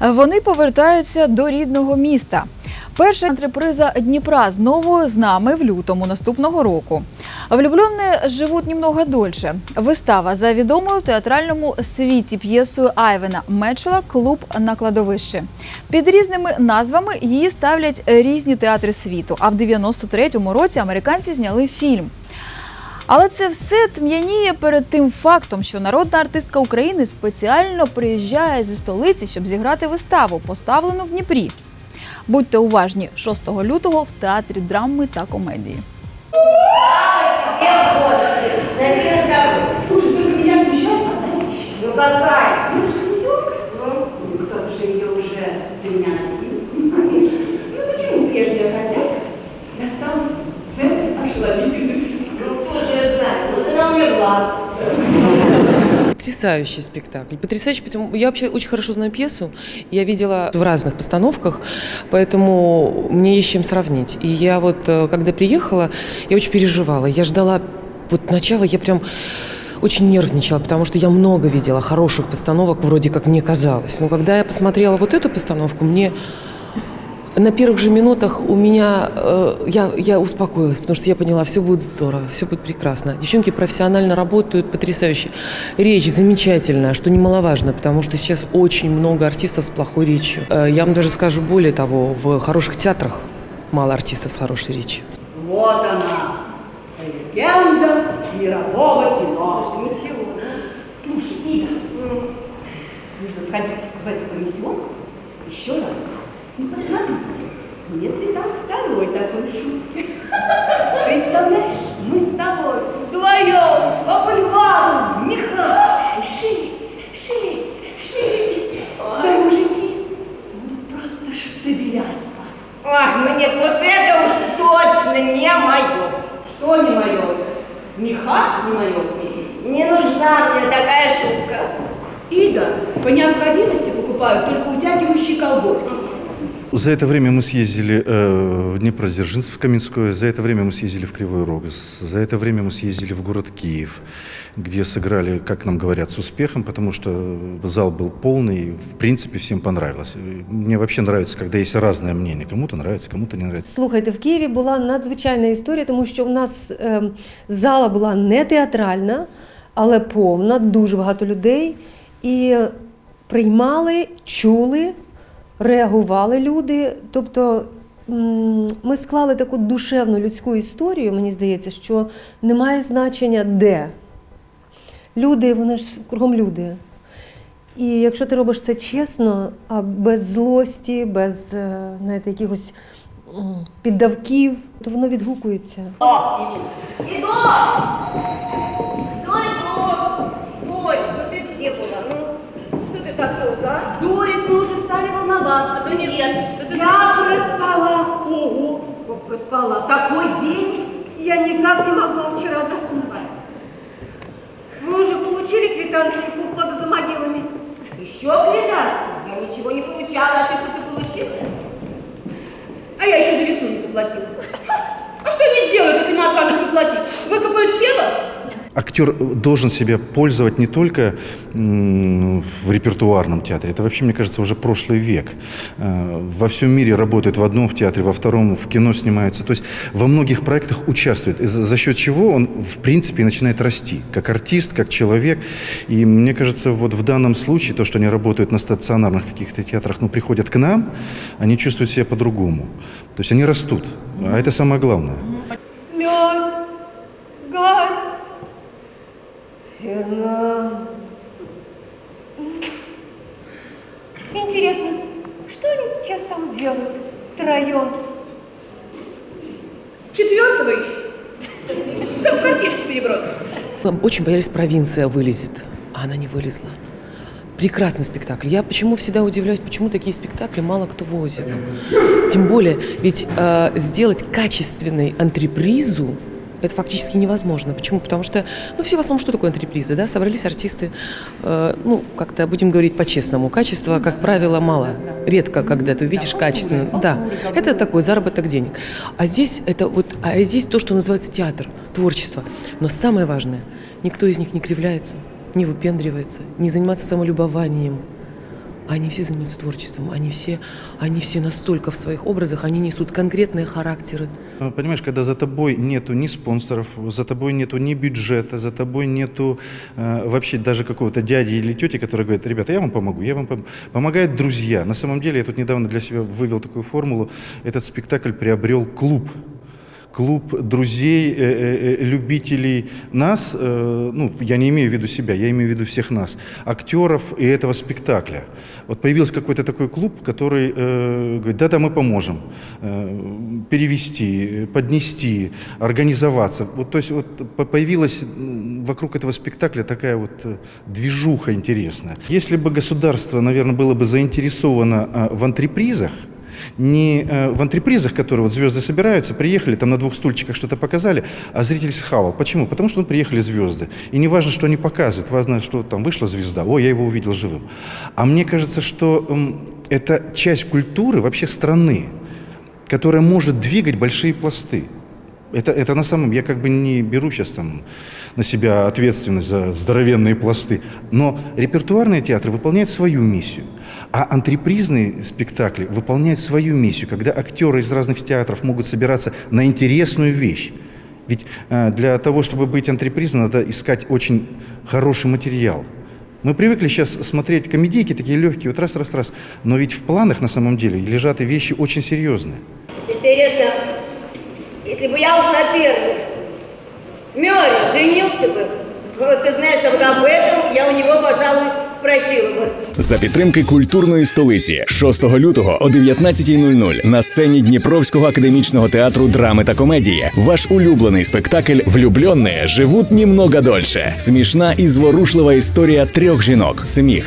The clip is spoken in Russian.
Вони повертаються до рідного міста. Перша антреприза Дніпра знову з нами в лютому наступного року. Влюблені живуть німного дольше. Вистава за відомою в театральному світі п'єсою Айвена Мечела Клуб на кладовищі. Під різними назвами її ставлять різні театри світу. А в 93-му році американці зняли фільм. Але це все тм'яніє перед тим фактом, що народна артистка України спеціально приїжджає зі столиці, щоб зіграти виставу, поставлену в Дніпрі. Будьте уважні 6 лютого в театрі драми та комедії. Слушай, только меня смущает одна вещь. Ну какая? Потрясающий спектакль. Потрясающий, потому я вообще очень хорошо знаю пьесу. Я видела в разных постановках, поэтому мне есть чем сравнить. И я вот, э, когда приехала, я очень переживала. Я ждала вот начала, я прям очень нервничала, потому что я много видела хороших постановок, вроде как мне казалось. Но когда я посмотрела вот эту постановку, мне на первых же минутах у меня э, я, я успокоилась, потому что я поняла, все будет здорово, все будет прекрасно. Девчонки профессионально работают, потрясающе. Речь замечательная, что немаловажно, потому что сейчас очень много артистов с плохой речью. Э, я вам даже скажу более того, в хороших театрах мало артистов с хорошей речью. Вот она, легенда мирового кино. Ничего. Слушай, Ира, нужно сходить в эту комиссионку еще раз и посмотреть, нет ли там второй такой шутки. Представляешь, мы с тобой вдвоем по бульвару, меха, шились, шились, шились. Да мужики будут просто штабелять. Ах, ну нет, вот это уж точно не мое. Что не мое? Меха не мое. Не нужна мне такая шутка. Ида по необходимости покупают только утягивающие колготки. За это время мы съездили э, в Днепродзержинск, в Каменское, за это время мы съездили в Кривой Рог, с- за это время мы съездили в город Киев, где сыграли, как нам говорят, с успехом, потому что зал был полный, и, в принципе, всем понравилось. И Мне вообще нравится, когда есть разное мнение. Кому-то нравится, кому-то не нравится. Слухайте, в Києві була надзвичайна історія, тому що в нас ем, зала була не театральна, але повна, дуже багато людей. І приймали, чули, реагували люди. Тобто ми склали таку душевну людську історію, мені здається, що немає значення де. Люди, вони ж кругом люди. І якщо ти робиш це чесно, а без злості, без е, знаєте, якихось піддавків, то воно відгукується. Иду! Стой, волноваться. Да нет, ты Я проспала. Ого, проспала. Такой день я никак не могла вчера заснуть. Вы уже получили квитанции по уходу за могилами? Еще квитанции? Я ничего не получала, а ты что-то получила? А я еще за весну не заплатила. А что они сделают, если мы откажемся платить? Выкопают тело? Актер должен себя пользовать не только в репертуарном театре, это вообще, мне кажется, уже прошлый век. Э, Во всем мире работают в одном в театре, во втором в кино снимаются. То есть во многих проектах участвует, за счет чего он, в принципе, начинает расти, как артист, как человек. И мне кажется, вот в данном случае, то, что они работают на стационарных каких-то театрах, но приходят к нам, они чувствуют себя по-другому. То есть они растут, а это самое главное. Мед, Гай, Фернан. Интересно, что они сейчас там делают втроем? Четвертого ищут? Чтобы картишки перебросить. Мы очень боялись, провинция вылезет, а она не вылезла. Прекрасный спектакль. Я почему всегда удивляюсь, почему такие спектакли мало кто возит. Тем более, ведь э, сделать качественный антрепризу это фактически невозможно. Почему? Потому что, ну, все в основном, что такое антреприза, да? Собрались артисты, э, ну, как-то будем говорить по-честному. Качества, как правило, мало. Редко, когда ты увидишь качественную. Да, это такой заработок денег. А здесь это вот, а здесь то, что называется театр, творчество. Но самое важное, никто из них не кривляется, не выпендривается, не занимается самолюбованием. Они все занимаются творчеством, они все, они все настолько в своих образах, они несут конкретные характеры. Ну, Понимаешь, когда за тобой нету ни спонсоров, за тобой нету ни бюджета, за тобой нету э, вообще даже какого-то дяди или тети, который говорит, ребята, я вам помогу, я вам пом-». Помогают друзья. На самом деле, я тут недавно для себя вывел такую формулу. Этот спектакль приобрел клуб. Клуб друзей, э, э, э, любителей нас, ну, я не имею в виду себя, я имею в виду всех нас, актеров и этого спектакля. Вот появился какой-то такой клуб, который говорит, да-да, мы поможем перевести, поднести, организоваться. Вот, то есть вот по- появилась вокруг этого спектакля такая вот движуха интересная. Если бы государство, наверное, было бы заинтересовано э, в антрепризах, не э, в антрепризах, которые вот звезды собираются, приехали, там на двух стульчиках что-то показали, а зритель схавал. Почему? Потому что ну, приехали звезды. И не важно, что они показывают, важно, что там вышла звезда, о, я его увидел живым. А мне кажется, что это часть культуры вообще страны, которая может двигать большие пласты. Это, это на самом, я как бы не беру сейчас там на себя ответственность за здоровенные пласты, но репертуарные театры выполняют свою миссию, а антрепризные спектакли выполняют свою миссию, когда актеры из разных театров могут собираться на интересную вещь. Ведь э, для того, чтобы быть антрепризом, надо искать очень хороший материал. Мы привыкли сейчас смотреть комедийки такие легкие, вот раз-раз-раз, но ведь в планах на самом деле лежат и вещи очень серьезные. Интересно, если бы я уж на первой с Мёрой женился бы, вот ты знаешь, а вот об этом я у него, пожалуй, спросила бы. За підтримки культурної столиці 6 лютого о 19.00 на сцені Дніпровського академічного театру драми та комедії. Ваш улюблений спектакль «Влюбленные живуть немного дольше. Смішна і зворушлива історія трьох жінок. Сміх,